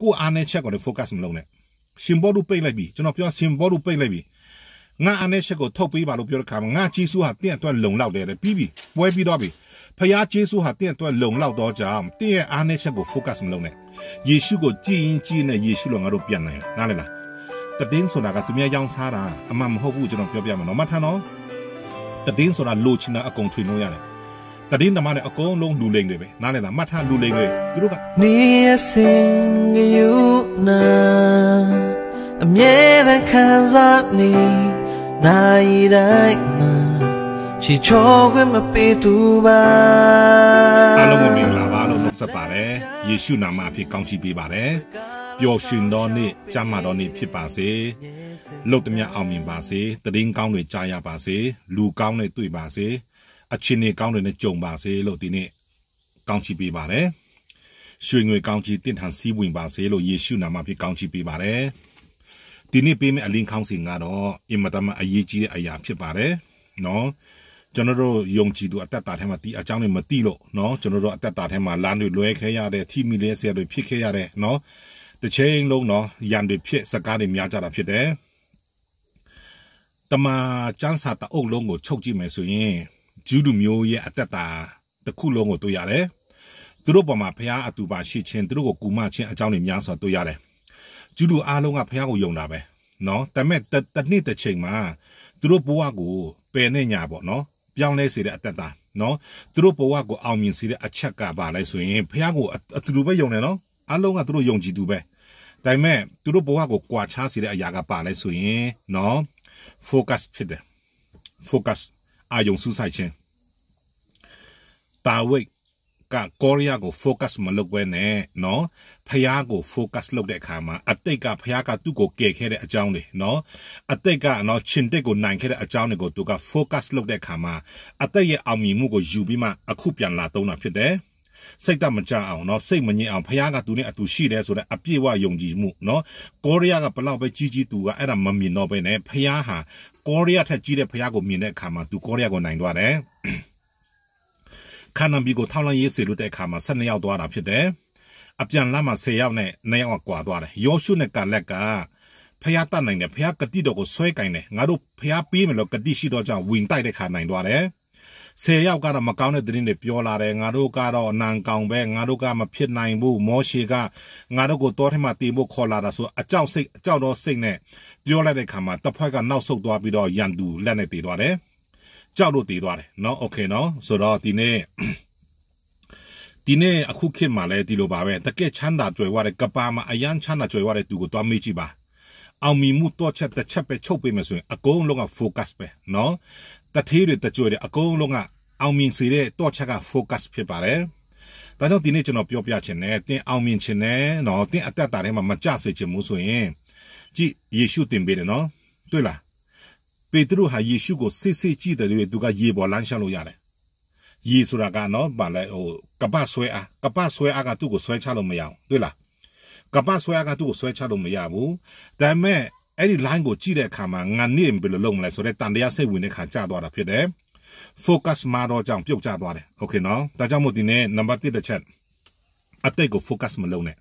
ကိုအားနဲ့ချက်ကိုလည်း focus မလုပ်နဲ့ရှင်ဘောတို့ပိတ်လိုက်ပြီကျွန်တော်ပြောရှင်ဘောတို့ပိတ်လိုက်ပြီငါအားနဲ့ချက်ကိုထုတ်ပေးပါလို့ပြောတဲ့ခါမှာငါဂျေစုဟာတင့်အတွက်လုံလောက်တယ်လေပြီးပြီပွဲပြီးတော့ပြီဖခင်ဂျေစုဟာတင့်အတွက်လုံလောက်တော့ကြောင့်တင့်ရဲ့အားနဲ့ချက်ကို focus မလုပ်နဲ့ယေရှုကိုကြည်ရင်ကြည်နဲ့ယေရှုလောငါတို့ပြန်နိုင်နားလေလားတည်င်းဆိုတာကသူများရောင်းစားတာအမှန်မဟုတ်ဘူးကျွန်တော်ပြောပြမယ်နော်မထမ်းနော်တည်င်းဆိုတာလိုချင်တာအကုန်ထွေလို့ရတယ် တည်င်းသမားတွေအကုန်လုံးလူလိမ်တွေပဲနားလည်လားမှတ်ထားလူလိမ်တွေသူတို့ကနေရစင်ယူနာအမြဲတမ်းခံစားနေနိုင်တိုင်းမှာချီချောခွင့်မပေးသူပါအားလုံးကိုမင်္ဂလာပါလို့နှုတ်ဆက်ပါတယ်ယေရှုနာမအဖြစ်ကောင်းချီးပေးပါတယ်ပျော်ရွှင်သောနေ့ကျမ်းမာသောနေ့ဖြစ်ပါစေလုတ်သမျှအောင်မြင်ပါစေတရင်ကောင်းတွေကြားရပါစေလူကောင်းတွေတွေ့ပါစေ အချင်းတွေကောင်းတွေနဲ့ကြုံပါစေလို့ဒီနေ့ကောင်းချီးပေးပါတယ်ရွှေငွေကောင်းချီးတင့်ထန်စည်းဝင်ပါစေလို့ယေရှုနာမဖြင့်ကောင်းချီးပေးပါတယ်ဒီနေ့ပေးမယ့်အလင်းခေါင်းစဉ်ကတော့အင်မတန်အရေးကြီးတဲ့အရာဖြစ်ပါတယ်နော်ကျွန်တော်တို့ယုံကြည်သူအသက်တာထဲမှာဒီအကြောင်းတွေမသိလို့เนาะကျွန်တော်တို့အသက်တာထဲမှာလမ်းတွေလွဲခဲရတဲ့ထိမိလဲဆရာတွေဖြစ်ခဲ့ရတဲ့เนาะတစ်ချိန်လုံးเนาะရန်တွေဖြစ်စကားတွေများကြတာဖြစ်တယ်တမချန်းစာတအုပ်လုံးကိုချုပ်ကြည့်မယ်ဆိုရင် ဂျူးလူမျိုးရဲ့အသက်တာတစ်ခုလုံးကိုတွေ့ရတယ်။သူတို့ပေါ်မှာဖျားအတူပါရှိခြင်းသူတို့ကိုကူမခြင်းအကြောင်းတွေများစွာတွေ့ရတယ်။ဂျူးလူအားလုံးကဖျားကိုယုံတာပဲ။နော်။ဒါပေမဲ့တစ်နှစ်တစ်ချိန်မှာသူတို့ဘဝကိုပယ်နေညာပေါ့နော်။ပြောင်းလဲစေတဲ့အသက်တာနော်။သူတို့ဘဝကိုအောင်မြင်စေတဲ့အချက်ကပါလဲဆိုရင်ဖျားကိုအတူတူပဲယုံတယ်နော်။အားလုံးကသူတို့ယုံကြည်သူပဲ။ဒါပေမဲ့သူတို့ဘဝကိုကွာခြားစေတဲ့အရာကပါလဲဆိုရင်နော် focus ဖြစ်တယ် focus အာယုံစူးစိုက်ခြင်းတာဝိတ်ကကိုရီးယားကို focus မလုပ်ဘဲနဲ့နော်ဖះကို focus လုပ်တဲ့အခါမှာအတိတ်ကဖះကသူ့ကိုကယ်ခဲ့တဲ့အကြောင်းတွေနော်အတိတ်ကနော်ရှင်တိတ်ကိုနိုင်ခဲ့တဲ့အကြောင်းတွေကိုသူက focus လုပ်တဲ့အခါမှာအတိတ်ရဲ့အောင်မြင်မှုကိုယူပြီးမှအခုပြန်လာသုံးတာဖြစ်တယ် စိတ်တမကြအောင်နော်စိတ်မငြင်းအောင်ဖခင်ကသူနဲ့အတူရှိတယ်ဆိုတဲ့အပြည့်အဝယုံကြည်မှုနော်ကိုရီးယားကဘလောက်ပဲကြီးကြီးသူကအဲ့ဒါမမြင်တော့ပဲနဲ့ဖခင်ဟာကိုရီးယားထက်ကြီးတဲ့ဖခင်ကိုမြင်တဲ့အခါမှာသူကိုရီးယားကိုနိုင်သွားတယ်ခန္ဓာမီကိုထောက်လှမ်းရေးစေလို့တဲ့အခါမှာ၁၂ရောက်သွားတာဖြစ်တယ်အပြန်လမ်းမှာ10ရောက်နဲ့9ရောက်ကကွာသွားတယ်ယောရှုနဲ့ကာလက်ကဖះတတ်နိုင်တယ်ဖះကတိတော်ကိုဆွဲကင်တယ်ငါတို့ဖះပေးမယ်လို့ကတိရှိတော့ကြောင့်ဝင်တိုက်တဲ့ခါနိုင်သွားတယ် ဆယ်ယောက်ကတော့မကောင်းတဲ့သတင်းတွေပြောလာတယ်ငါတို့ကတော့အနံကောင်ပဲငါတို့ကမဖြစ်နိုင်ဘူးမောရှေကငါတို့ကိုတောထဲမှာတင်ဖို့ခေါ်လာတာဆိုအကြောက်စိတ်အကြောက်တော့စိတ်နဲ့ပြောလိုက်တဲ့ခါမှာတစ်ဖွဲ့ကနောက်ဆုတ်သွားပြီးတော့ရန်သူလက်နဲ့တည်သွားတယ်ကြောက်လို့တည်သွားတယ်เนาะโอเคเนาะဆိုတော့ဒီနေ့ဒီနေ့အခုခေတ်မှာလည်းဒီလိုပါပဲတကက်ချမ်းသာကြွယ်ဝတဲ့ကပါမှာအရန်ချမ်းသာကြွယ်ဝတဲ့သူကိုတွားမေးကြည့်ပါအောင်မြင်မှုတော့ချက်တစ်ချက်ပဲချုပ်ပေးမယ်ဆိုရင်အကုန်လုံးက focus ပဲเนาะ တထေးတွေတကြွတွေအကုန်လုံးကအောင်မြင်စေတဲ့တော့ချက်က focus ဖြစ်ပါတယ်ဒါကြောင့်ဒီနေ့ကျွန်တော်ပြောပြချင်တယ်တင်းအောင်မြင်ချင်တယ်နော်တင်းအသက်တာထဲမှာမကြစေချင်ဘူးဆိုရင်ကြည့်ယေရှုတင်ပေးတယ်နော်တွေ့လားပေတရုဟာယေရှုကိုစစ်စစ်ကြည့်တယ်လို့သူကရေပေါ်လမ်းရှောက်လို့ရတယ်ရေဆိုတာကနော်ဗာလဲဟိုကပဆွဲအားကပဆွဲအားကသူ့ကိုဆွဲချလို့မရအောင်တွေ့လားကပဆွဲအားကသူ့ကိုဆွဲချလို့မရဘူးဒါပေမဲ့ အဲ့ဒီ line ကိုကြည့်တဲ့အခါမှာငါနေဘယ်လိုလုပ်မလဲဆိုတော့တန်တရားစိတ်ဝင်တဲ့ခါကြာသွားတာဖြစ်တယ် focus မှာတော့ကြောင့်ပြုတ်ကျသွားတယ် okay နော်ဒါကြောင့်မို့ဒီနေ့ number 1တစ်ချက်အတိတ်ကို focus မလုပ်နဲ့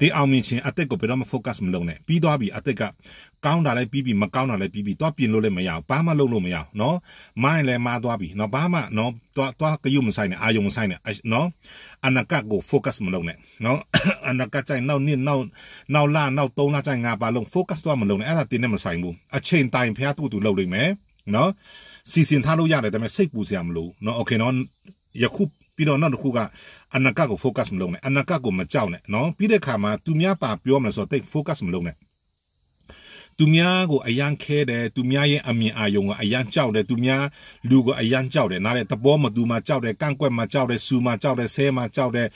ဒီအောင်မြင်ခြင်းအတိတ်ကိုဘယ်တော့မှ focus မလုပ်နဲ့ပြီးသွားပြီအတိတ်ကကောင်းတာလည်းပြီးပြီမကောင်းတာလည်းပြီးပြီတော့ပြင်လို့လည်းမရဘူးဘာမှလုပ်လို့မရဘူးเนาะမိုင်းလည်းမာသွားပြီเนาะဘာမှเนาะတော့တော့ကယူမဆိုင်နဲ့အာယုံမဆိုင်နဲ့เนาะအနာကကို focus မလုပ်နဲ့เนาะအနာကကြိုင်နောက်နှစ်နောက်နောက်လနောက်သုံးလကြိုင်ငါပါလုံး focus တော့မလုပ်နဲ့အဲ့ဒါတင်းနဲ့မဆိုင်ဘူးအချိန်တိုင်ဖះတူတူလုပ်လိမ့်မယ်เนาะစီစဉ်ထားလို့ရတယ်ဒါပေမဲ့စိတ်ပူစရာမလိုเนาะโอเคเนาะယခု ပြီးတော့နောက်တစ်ခုကအနာကကို focus မလုပ်နဲ့အနာကကိုမကြောက်နဲ့เนาะပြီးတဲ့ခါမှာသူများပါပြောမယ်ဆိုတော့တိတ် focus မလုပ်နဲ့သူများကိုအယံခဲတယ်သူများရဲ့အမြင်အာယုံကိုအယံကြောက်တယ်သူများလူကိုအယံကြောက်တယ်နားလေသဘောမတူမှကြောက်တယ်ကန့်ကွက်မှကြောက်တယ်စူမှကြောက်တယ်ဆဲမှကြောက်တယ်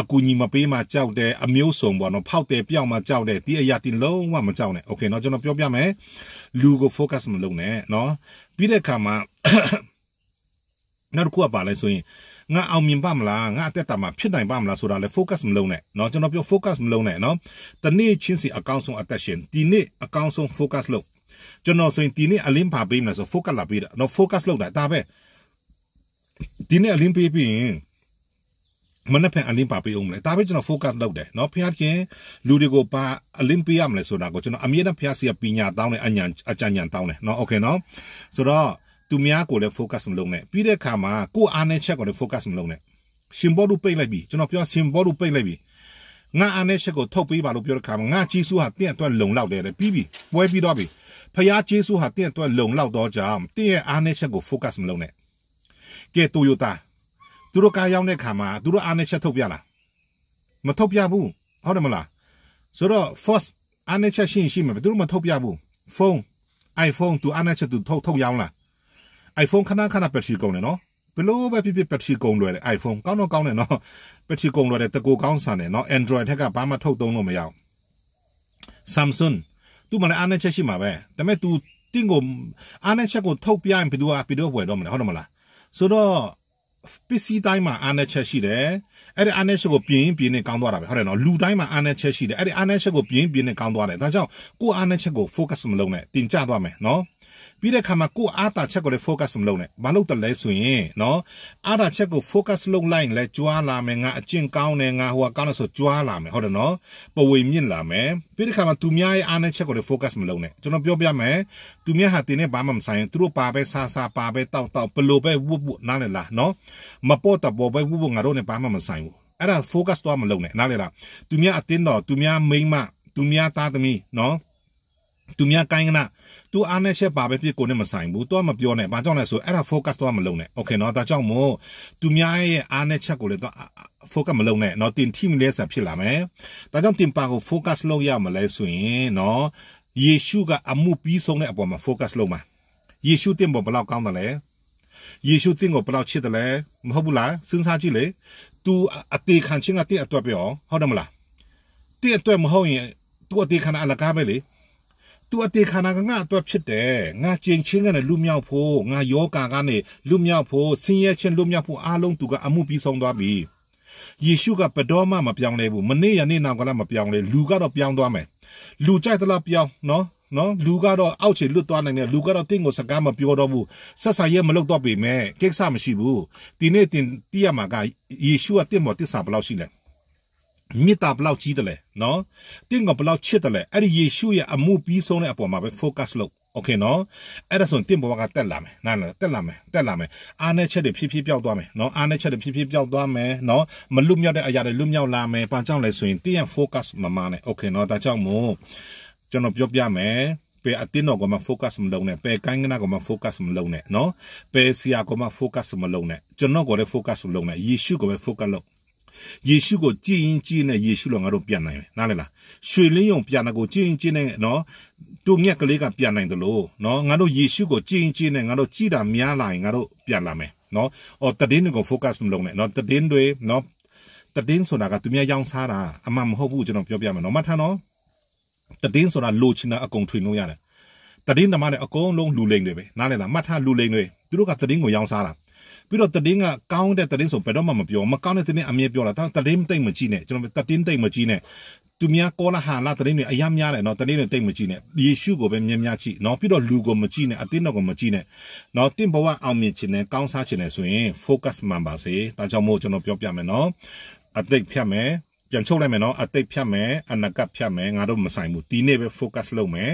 အကူညီမပေးမှကြောက်တယ်အမျိုးစုံပေါ့နော်ဖောက်တယ်ပြောက်မှကြောက်တယ်ဒီအရာတင်လုံးဝမကြောက်နဲ့โอเคเนาะကျွန်တော်ပြောပြမယ်လူကို focus မလုပ်နဲ့เนาะပြီးတဲ့အခါမှာနောက်တစ်ခုကပါလဲဆိုရင် ငါအောင်မြင်ပါမလားငါအသက်တာမှာဖြစ်နိုင်ပါမလားဆိုတာလဲ focus မလုပ်နဲ့เนาะကျွန်တော်ပြော focus မလုပ်နဲ့เนาะတနေ့ချင်းစီအကောင်းဆုံးအသက်ရှင်ဒီနေ့အကောင်းဆုံး focus လုပ်ကျွန်တော်ဆိုရင်ဒီနေ့အလင်းပါပေးမလားဆို focus လာပေးတာเนาะ focus လုပ်တာဒါပဲဒီနေ့အလင်းပေးပြီးရင် မနေ့ဖန်အလင်းပါပေးအောင်မလဲဒါပဲကျွန်တော် focus လုပ်တယ်เนาะဖះခင်လူတွေကိုပါအလင်းပေးရမလဲဆိုတာကိုကျွန်တော်အမြဲတမ်းဖះစီကပညာတောင်းတယ်အညာအကြံဉာဏ်တောင်းတယ်เนาะ okay เนาะဆိုတော့ သူများကိုလည်း focus မလုပ်နဲ့ပြီးတဲ့အခါမှာကိုအားနဲ့ချက်ကိုလည်း focus မလုပ်နဲ့ရှင်ဘောတို့ပိတ်လိုက်ပြီကျွန်တော်ပြောရှင်ဘောတို့ပိတ်လိုက်ပြီငါအားနဲ့ချက်ကိုထုတ်ပေးပါလို့ပြောတဲ့အခါမှာငါကြီးစုဟာတင့်အတွက်လုံလောက်တယ်တဲ့ပြီးပြီပွဲပြီးတော့ပြီဖះဂျေစုဟာတင့်အတွက်လုံလောက်တော့ကြောင့်တင့်ရဲ့အားနဲ့ချက်ကို focus မလုပ်နဲ့ကဲတိုယိုတာသူတို့ကားရောက်တဲ့ခါမှာသူတို့အားနဲ့ချက်ထုတ်ပြလားမထုတ်ပြဘူးဟုတ်တယ်မလားဆိုတော့ first အားနဲ့ချက်ရှင်းရှင်းမှာသူတို့မထုတ်ပြဘူးဖုန်း iPhone သူအားနဲ့ချက်သူထုတ်ထုတ်ရောင်းလား iPhone ခဏခဏပက်ထရီကုန်တယ်နော်ဘလို့ပဲဖြစ်ဖြစ်ပက်ထရီကုန်လွယ်တယ် iPhone ကောင်းတော့ကောင်းတယ်နော်ပက်ထရီကုန်လွယ်တယ်တကူကောင်းဆန်တယ်နော် Android ထက်ကဘာမှထုတ်သုံးလို့မရအောင် Samsung သူမလည်းအားနဲ့ချက်ရှိမှာပဲဒါပေမဲ့ तू တင်းကိုအားနဲ့ချက်ကိုထုတ်ပြရင်ဘယ်သူကဘယ်တော့ဝယ်တော့မလဲဟုတ်တယ်မလားဆိုတော့ပစ္စည်းတိုင်းမှာအားနဲ့ချက်ရှိတယ်အဲ့ဒီအားနဲ့ချက်ကိုပြင်းပြင်းနဲ့ကောင်းသွားတာပဲဟုတ်တယ်နော်လူတိုင်းမှာအားနဲ့ချက်ရှိတယ်အဲ့ဒီအားနဲ့ချက်ကိုပြင်းပြင်းနဲ့ကောင်းသွားတယ်ဒါကြောင့်ကိုအားနဲ့ချက်ကို focus မလုပ်နဲ့တင်ကြသွားမယ်နော် ပြီးတဲ့ခါမှာကိုအားတာချက်ကိုလည်း focus မလုပ်နဲ့ဘာလို့တလဲဆိုရင်နော်အားတာချက်ကို focus လုပ်လိုက်ရင်လည်းကြွားလာမယ်ငါအကျင့်ကောင်းတယ်ငါဟိုကကောင်းတယ်ဆိုကြွားလာမယ်ဟုတ်တယ်နော်ပဝေမြင့်လာမယ်ပြီးတဲ့ခါမှာသူများရဲ့အားနဲ့ချက်ကိုလည်း focus မလုပ်နဲ့ကျွန်တော်ပြောပြမယ်သူများဟာတင်းနဲ့ဘာမှမဆိုင်သူတို့ပါပဲစားစားပါပဲတောက်တောက်ဘလို့ပဲဝုတ်ဝုတ်နားလေလားနော်မပေါ်တပေါ်ပဲဝုတ်ဝုတ်ငါတို့နဲ့ဘာမှမဆိုင်ဘူးအဲ့ဒါ focus တော့မလုပ်နဲ့နားလေလားသူများအတင်းတော့သူများမိမ့်မသူများသားသမီးနော် သူများကိုင်းကနာသူအားနဲ့ချက်ပါပဲဖြစ်ကိုနဲ့မဆိုင်ဘူးတော့မပြောနဲ့ဘာကြောင့်လဲဆိုအဲ့ဒါ focus တော့မလုပ်နဲ့ okay เนาะဒါကြောင့်မို့သူများရဲ့အားနဲ့ချက်ကိုလည်းတော့ focus မလုပ်နဲ့เนาะတင် team လဲဆက်ဖြစ်လာမယ်ဒါကြောင့်တင်ပါကို focus လုပ်ရမလဲဆိုရင်เนาะယေရှုကအမှုပြီးဆုံးတဲ့အပေါ်မှာ focus လုပ်မှာယေရှုတင်ပေါ်ဘယ်လောက်ကောင်းတယ်လဲယေရှုတင်ကိုဘယ်လောက်ချစ်တယ်လဲမဟုတ်ဘူးလားစဉ်းစားကြည့်လေ तू အသေးခံချင်းကတည့်အတွက်ပြောဟုတ်တယ်မလားတည့်အတွက်မဟုတ်ရင် तू အသေးခံအလကားပဲလေ သူအတေခန္ဓာကငါအတွက်ဖြစ်တယ်ငါကျင်ချင်းကနေလူမြောက်ဖို့ငါယောဂါကနေလူမြောက်ဖို့ဆင်းရဲခြင်းလူမြောက်ဖို့အားလုံးသူကအမှုပြီးဆုံးသွားပြီယေရှုကဘတော်မှမပြောင်းလဲဘူးမနေ့ရနေ့နောက်ကလည်းမပြောင်းလဲလူကတော့ပြောင်းသွားမယ်လူကြိုက်သလားပြောင်းနော်နော်လူကတော့အောက်ခြေလွတ်သွားနိုင်တယ်လူကတော့တင့်ကိုစကားမပြောတော့ဘူးဆက်ဆံရေးမလုပ်တော့ပေမဲ့ကိစ္စမရှိဘူးဒီနေ့တင်တိရမှာကယေရှုကတင့်မော်တစ္ဆာဘယ်လောက်ရှိလဲ မေတ္တာဘလောက်ကြီးတယ်လဲနော်တင့်ကဘလောက်ချစ်တယ်လဲအဲ့ဒီယေရှုရဲ့အမှုပြီးဆုံးတဲ့အပေါ်မှာပဲ focus လုပ် okay နော်အဲ့ဒါဆိုရင်တင့်ဘဝကတက်လာမယ်နားလားတက်လာမယ်တက်လာမယ်အားနဲ့ချက်တွေဖြည်းဖြည်းပျောက်သွားမယ်နော်အားနဲ့ချက်တွေဖြည်းဖြည်းပျောက်သွားမယ်နော်မလွတ်မြောက်တဲ့အရာတွေလွတ်မြောက်လာမယ်ဘာကြောင့်လဲဆိုရင်တင့်ရဲ့ focus မမနဲ့ okay နော်ဒါကြောင့်မို့ကျွန်တော်ပြောပြမယ်ပေအတင်းတော့ကမှ focus မလုပ်နဲ့ပေကိုင်းကနာကမှ focus မလုပ်နဲ့နော်ပေဆီယာကမှ focus မလုပ်နဲ့ကျွန်တော်ကိုလည်း focus မလုပ်နဲ့ယေရှုကိုပဲ focus လုပ် ယေရှုကိုကြည်ရင်ကြည်နဲ့ယေရှုလောငါတို့ပြန်နိုင်မယ်နားလည်လားရွှေလင်းယုံပြန်တာကိုကြည်ရင်ကြည်နဲ့နော်တူမြက်ကလေးကပြန်နိုင်တယ်လို့နော်ငါတို့ယေရှုကိုကြည်ရင်ကြည်နဲ့ငါတို့ကြည်တာများလာရင်ငါတို့ပြန်လာမယ်နော်အော်တည်င်းကို focus မလုပ်နဲ့နော်တည်င်းတွေနော်တည်င်းဆိုတာကသူများရောင်းစားတာအမှန်မဟုတ်ဘူးကျွန်တော်ပြောပြမယ်နော်မှတ်ထားနော်တည်င်းဆိုတာလိုချင်တာအကုန်ထွင်လို့ရတယ်တည်င်းသမားတွေအကုန်လုံးလူလိမ်တွေပဲနားလည်လားမှတ်ထားလူလိမ်တွေသူတို့ကတည်င်းကိုရောင်းစားတာ ပြီးတော့တည်င်းကကောင်းတဲ့တည်င်းဆိုဘယ်တော့မှမပြောမကောင်းတဲ့တည်င်းအမြဲပြောတာတည်င်းတိတ်မကြည့်နဲ့ကျွန်တော်တည်င်းတိတ်မကြည့်နဲ့သူများကောလာဟာလာတည်င်းတွေအယမ်းများတယ်နော်တည်င်းတွေတိတ်မကြည့်နဲ့ယေရှုကိုပဲမြင်များကြည့်နော်ပြီးတော့လူကိုမကြည့်နဲ့အတင်းတော်ကိုမကြည့်နဲ့နော်တင့်ဘဝအောင်မြင်ခြင်းနဲ့ကောင်းစားခြင်းနဲ့ဆိုရင် focus မှန်ပါစေဒါကြောင့်မို့ကျွန်တော်ပြောပြမယ်နော်အသိဖြတ်မယ် ပြန်ချုပ်လိုက်မယ်နော်အသိဖြတ်မယ်အနကဖြတ်မယ်ငါတို့မဆိုင်ဘူးဒီနေ့ပဲ focus လုပ်မယ်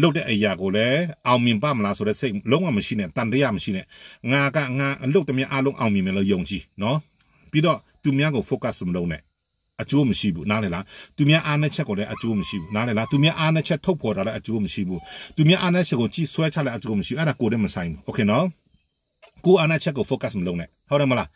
လုပ်တဲ့အရာကိုလည်းအောင်မြင်ပါမလားဆိုတဲ့စိတ်လုံးဝမရှိနဲ့တန်တရားမရှိနဲ့ငါကငါအလုပ်တည်းအလုံးအောင်မြင်မယ်လို့ယုံကြည်နော်ပြီးတော့သူများကို focus မလုပ်နဲ့အကျိုးမရှိဘူးနားလည်လားသူများအားနဲ့ချက်ကိုလည်းအကျိုးမရှိဘူးနားလည်လားသူများအားနဲ့ချက်ထုတ်ပေါ်တာလည်းအကျိုးမရှိဘူးသူများအားနဲ့ချက်ကိုကြည့်ဆွဲချလည်းအကျိုးမရှိဘူးအဲ့ဒါကိုယ်တည်းမဆိုင်ဘူးโอเคနော် ကိုအားနဲ့ချက်ကို focus မလုပ်နဲ့ဟုတ်တယ်မလား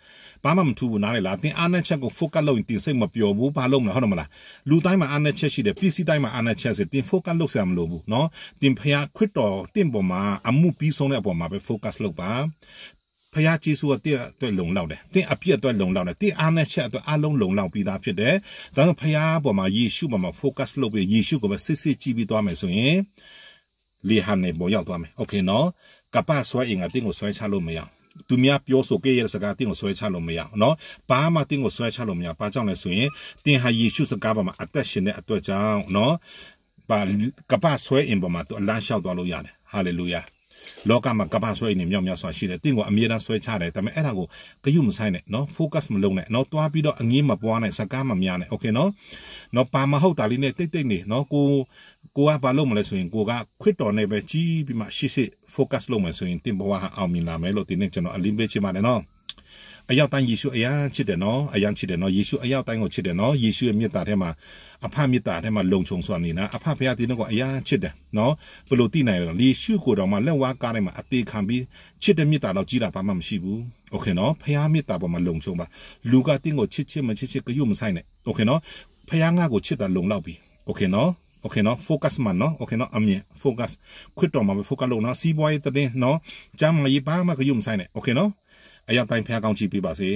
ဘာမှမထူဘူးနားလေလားတင်အားနဲ့ချက်ကို focus လုပ်ရင်တင်စိတ်မပျော်ဘူးဘာလို့မလဲဟုတ်တယ်မလားလူတိုင်းမှာအားနဲ့ချက်ရှိတယ် PC တိုင်းမှာအားနဲ့ချက်စီတင် focus လုပ်စရာမလိုဘူးเนาะတင်ဖျားခွတ်တော်တင်ပေါ်မှာအမှုပြီးဆုံးတဲ့အပေါ်မှာပဲ focus လုပ်ပါဖယားကျေးဇူးကတင့်အတွက်လုံလောက်တယ်။တင့်အပြည့်အတွက်လုံလောက်တယ်။တင့်အားနဲ့ချက်အတွက်အားလုံးလုံလောက်ပြီးသားဖြစ်တယ်။ဒါကြောင့်ဖယားပေါ်မှာယေရှုပေါ်မှာ focus လုပ်ပြီးယေရှုကိုပဲစစ်စစ်ကြည့်ပြီးသွားမယ်ဆိုရင်လေဟန်နေပေါ်ရောက်သွားမယ်။ Okay နော်။ကပ္ပဆွဲရင်ကတင့်ကိုဆွဲချလို့မရအောင် သူများပြောဆိုခဲ့ရတဲ့စကားတင်းကိုဆွဲချလို့မရအောင်နော်ဘာမှတင်းကိုဆွဲချလို့မရဘာကြောင့်လဲဆိုရင်တင်းဟာယေရှုစကားပေါ်မှာအသက်ရှင်တဲ့အတွက်ကြောင့်နော်ပါကပဆွဲအင်ပေါ်မှာသူအလန်းလျှောက်သွားလို့ရတယ်ဟာလေလုယာ လောကမှာကပ္ပဆွဲနေမြောက်မြောက်စွာရှိတယ်တင်းကိုအမြဲတမ်းဆွဲချတယ်ဒါပေမဲ့အဲ့ဒါကိုဂယုမဆိုင်နဲ့နော် focus မလုပ်နဲ့နော်တွားပြီးတော့အငင်းမပွားနဲ့စကားမများနဲ့ okay နော်နော်ပါမဟုတ်တာလေးနဲ့တိတ်တိတ်နေနော်ကိုကိုကဘာလုပ်မလဲဆိုရင်ကိုကခွတ်တော်နဲ့ပဲကြီးပြီးမှရှိရှိ focus လုပ်မယ်ဆိုရင်တင်ဘဝဟာအောင်မြင်လာမယ်လို့ဒီနေ့ကျွန်တော်အလင်းပေးချင်ပါတယ်နော် အရောက်တိုင်းယေရှုအယံချစ်တယ်နော်အယံချစ်တယ်နော်ယေရှုအရောက်တိုင်းကိုချစ်တယ်နော်ယေရှုရဲ့မေတ္တာထဲမှာအဖမေတ္တာထဲမှာလုံခြုံစွာနေတာအဖဖရာဒီတော့အယံချစ်တယ်နော်ဘလို့တိနိုင်ရောယေရှုကိုတော့မှလက်ဝါးကားထဲမှာအသေးခံပြီးချစ်တဲ့မေတ္တာတော့ကြီးတာဘာမှမရှိဘူးโอเคနော်ဖရာမေတ္တာပေါ်မှာလုံခြုံပါလူကတင်းကိုချစ်ချစ်မချစ်ချစ်ကရုမဆိုင်နဲ့โอเคနော်ဖရာငါကိုချစ်တာလုံလောက်ပြီโอเคနော်โอเคเนาะโฟกัสมันเนาะโอเคเนาะအမြင် focus ခွတ်တော်မှာ focus လုပ်နော်စီးပွားရေးတဲ့เนาะဂျမ်းမကြီးပါမှကယုံဆိုင်နဲ့โอเคเนาะ အရောက်တိုင်းဖះကောင်းကြည့်ပြပါစေ